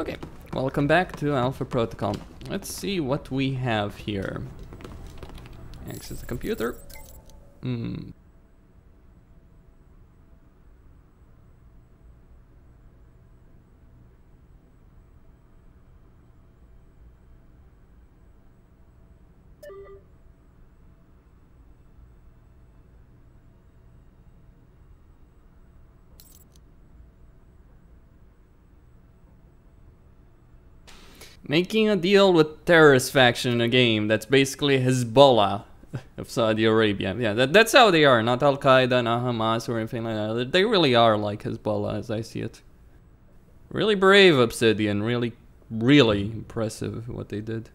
Okay, welcome back to Alpha Protocol. Let's see what we have here. Access the computer. Hmm. Making a deal with terrorist faction in a game that's basically Hezbollah of Saudi Arabia. Yeah, that, that's how they are. Not Al Qaeda, not Hamas, or anything like that. They really are like Hezbollah, as I see it. Really brave, Obsidian. Really, really impressive what they did.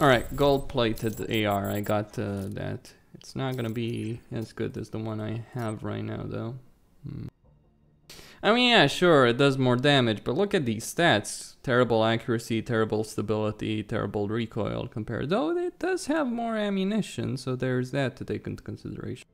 Alright, gold-plated AR. I got uh, that. It's not gonna be as good as the one I have right now, though. Hmm. I mean, yeah, sure, it does more damage, but look at these stats. Terrible accuracy, terrible stability, terrible recoil compared. Though it does have more ammunition, so there's that to take into consideration.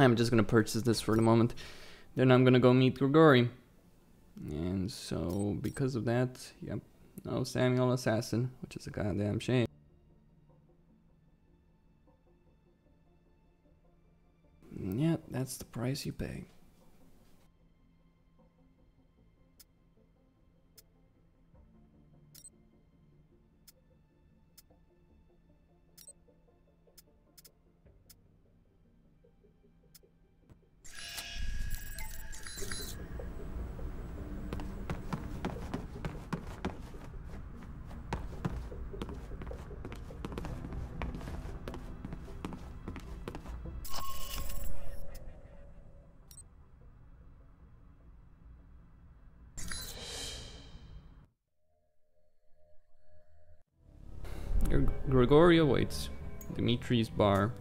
I'm just gonna purchase this for the moment. Then I'm gonna go meet Grigori. And so, because of that, yep, no Samuel Assassin, which is a goddamn shame. Yeah, that's the price you pay. Grigori waits. Dimitri's bar.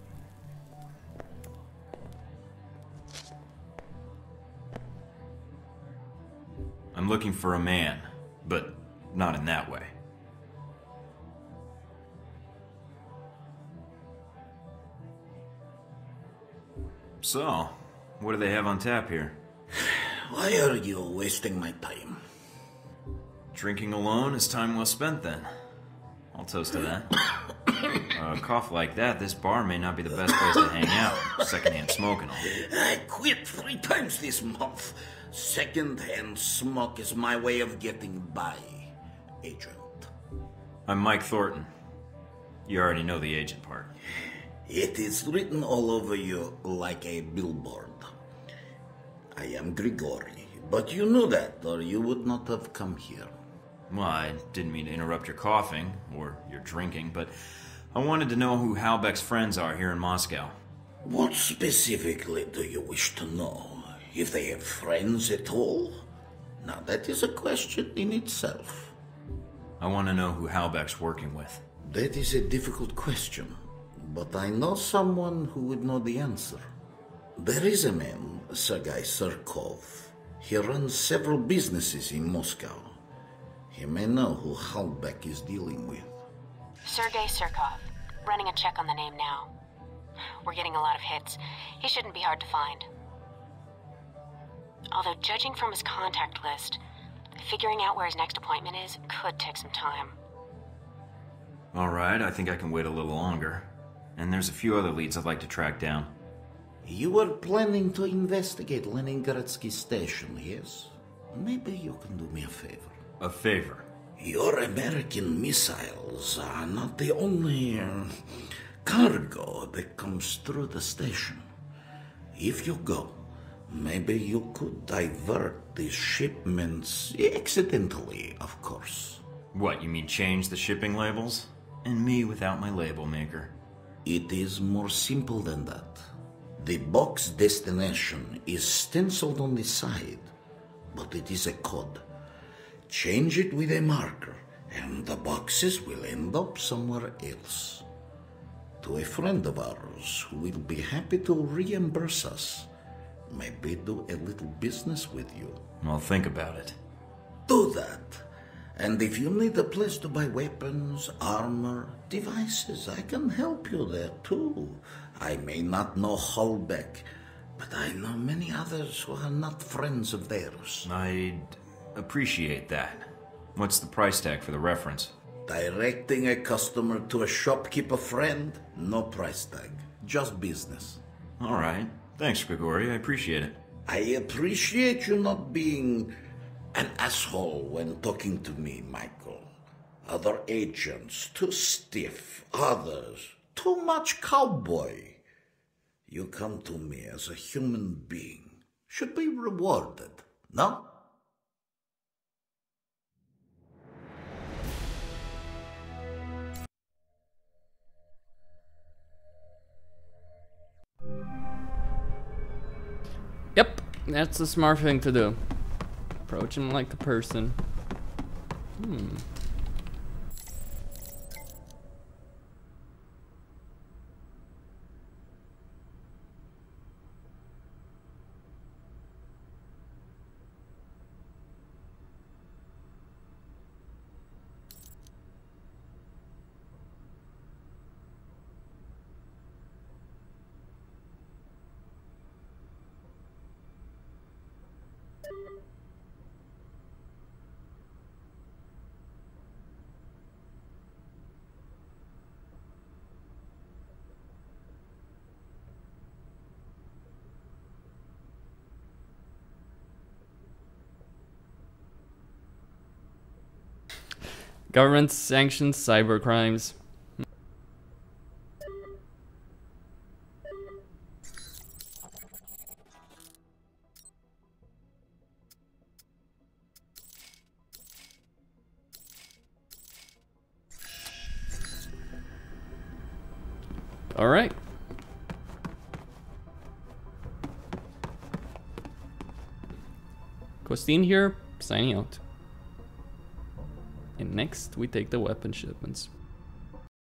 I'm looking for a man, but not in that way. So, what do they have on tap here? Why are you wasting my time? Drinking alone is time well spent then. I'll toast to that. a cough like that, this bar may not be the best place to hang out. Secondhand smoking all. I quit three times this month. Secondhand smoke is my way of getting by, Agent. I'm Mike Thorton. You already know the agent part. It is written all over you like a billboard. I am Grigori, but you knew that, or you would not have come here. Well, I didn't mean to interrupt your coughing, or your drinking, but I wanted to know who Halbech's friends are here in Moscow. What specifically do you wish to know? If they have friends at all? Now, that is a question in itself. I want to know who Halbech's working with. That is a difficult question, but I know someone who would know the answer. There is a man, Sergei Surkov. He runs several businesses in Moscow. He may know who Halbech is dealing with. Sergei Surkov. Running a check on the name now. We're getting a lot of hits. He shouldn't be hard to find. Although, judging from his contact list, figuring out where his next appointment is could take some time. Alright, I think I can wait a little longer. And there's a few other leads I'd like to track down. You were planning to investigate Leningradsky station, yes? maybe you can do me a favor. A favor. Your American missiles are not the only uh, cargo that comes through the station. If you go, maybe you could divert these shipments accidentally, of course. What, you mean change the shipping labels? And me without my label maker. It is more simple than that. The box destination is stenciled on the side, but it is a code. Change it with a marker, and the boxes will end up somewhere else. To a friend of ours who will be happy to reimburse us, maybe do a little business with you. I'll think about it. Do that. And if you need a place to buy weapons, armor, devices, I can help you there too. I may not know Halbech, but I know many others who are not friends of theirs. I'd appreciate that. What's the price tag for the reference? Directing a customer to a shopkeeper friend, no price tag, just business. All right. Thanks, Grigori. I appreciate it. I appreciate you not being an asshole when talking to me, Michael. Other agents, too stiff. Others, too much cowboy. You come to me as a human being. Should be rewarded, no? Yep, that's the smart thing to do. Approach him like a person. Hmm. Government sanctions cyber crimes. All right. Costin here, signing out. Next, we take the weapon shipments.